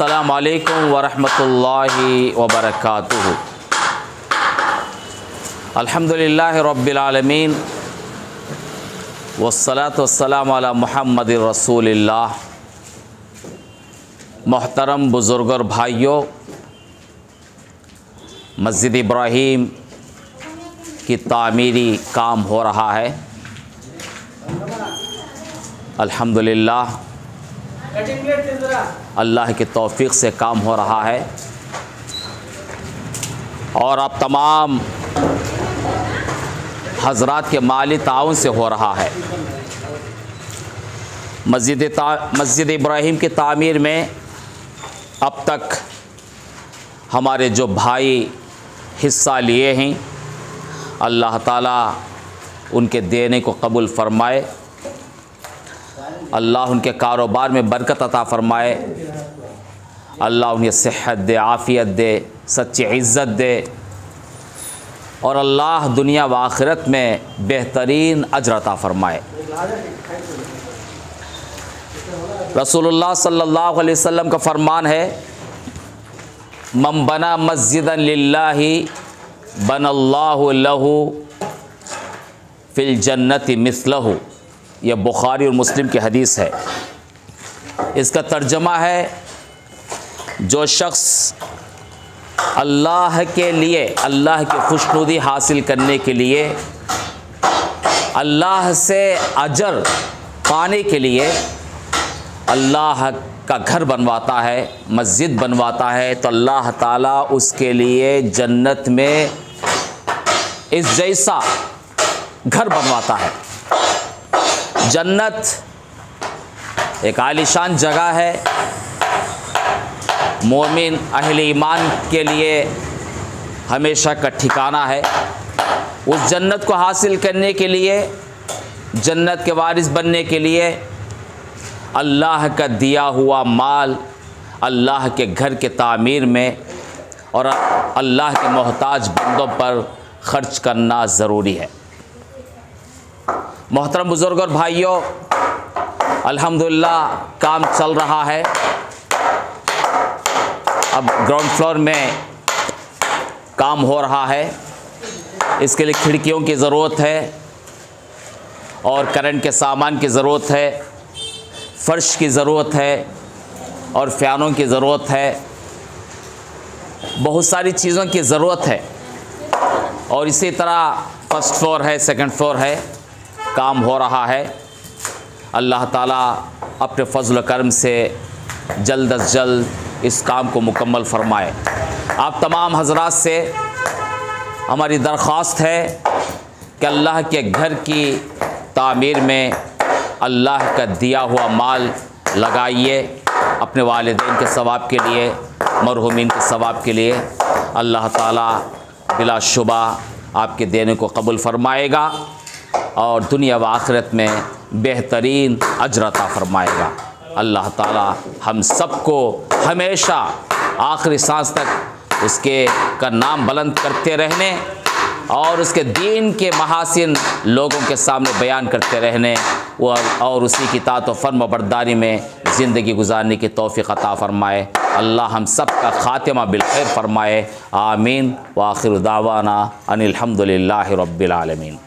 असलकम वरहमतुल्लाहि वबरकातुहु अल्हम्दुलिल्लाह रब्बिल आलमीन वस्सलातु वस्सलाम अला मुहम्मद रसूलिल्लाह मोहतरम बुज़ुर्ग और भाइयों मस्जिद इब्राहीम की तामीरी काम हो रहा है अल्हम्दुलिल्लाह अल्लाह के तौफीक से काम हो रहा है। और अब तमाम हजरात के माली ताउन से हो रहा है। मस्जिद मस्जिद इब्राहिम की तामीर में अब तक हमारे जो भाई हिस्सा लिए हैं, अल्लाह ताला उनके देने को कबूल फ़रमाए। अल्लाह उनके कारोबार में बरकत अता फ़रमाए। अल्लाह उन्हें सेहत दे, आफ़ियत दे, सच्ची इज़्ज़त दे। और अल्लाह दुनिया व आखिरत में बेहतरीन अजर अता फ़रमाए। रसूलुल्लाह सल्लल्लाहु अलैहि वसल्लम का फरमान है, मम बना मस्जिदन लिल्लाहि, बन अल्लाहु लहु, फ़िल जन्नति मिसलहु। यह बुखारी और मुस्लिम की हदीस है। इसका तर्जमा है, जो शख्स अल्लाह के लिए, अल्लाह की खुशनुदी हासिल करने के लिए, अल्लाह से अजर पाने के लिए अल्लाह का घर बनवाता है, मस्जिद बनवाता है तो अल्लाह ताला उसके लिए जन्नत में इस जैसा घर बनवाता है। जन्नत एक आलिशान जगह है। मोमिन अहल ईमान के लिए हमेशा का ठिकाना है। उस जन्नत को हासिल करने के लिए, जन्नत के वारिस बनने के लिए अल्लाह का दिया हुआ माल, अल्लाह के घर के तामीर में और अल्लाह के मोहताज बंदों पर ख़र्च करना ज़रूरी है। मोहतरम बुज़ुर्ग और भाइयों, अल्हम्दुलिल्लाह, काम चल रहा है। अब ग्राउंड फ्लोर में काम हो रहा है। इसके लिए खिड़कियों की ज़रूरत है और करंट के सामान की ज़रूरत है, फ़र्श की ज़रूरत है और फ़ैनों की ज़रूरत है। बहुत सारी चीज़ों की ज़रूरत है और इसी तरह फ़र्स्ट फ्लोर है सेकंड फ्लोर है। काम हो रहा है। अल्लाह ताला अपने फजल करम से जल्द अज जल्द इस काम को मुकम्मल फरमाए। आप तमाम हजरात से हमारी दरख्वास्त है कि अल्लाह के घर की तामीर में अल्लाह का दिया हुआ माल लगाइए अपने वालदेन के सवाब के लिए, मरहुमीन के सवाब के लिए। अल्लाह ताला बिलाशुबा आपके देने को कबूल फरमाएगा। और दुनिया व आखिरत में बेहतरीन अजरता फरमाएगा। अल्लाह ताला हम सबको हमेशा आखिरी सांस तक उसके का नाम बुलंद करते रहने और उसके दीन के महासिन लोगों के सामने बयान करते रहने और और उसी की तात फर्म बरदारी में ज़िंदगी गुजारने की तोफ़ी अता फ़रमाए। अल्लाह हम सब का ख़ात्मा बिलखैर फ़रमाए। आमीन। व आखिर दावाना अनिलहमदिल्ला रब्बिल आलमीन।